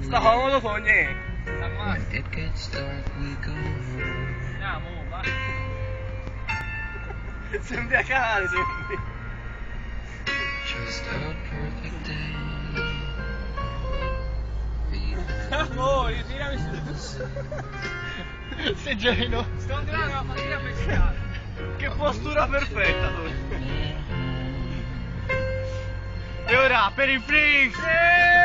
Sta comodo Fogni. Andiamo, va. Sembri a canale, sembri. Just a perfect day. Feet Oh, ritirami su. Sei gelino. Sto andando la per pescare. Che postura perfetta tu. Ora per oh. Sì.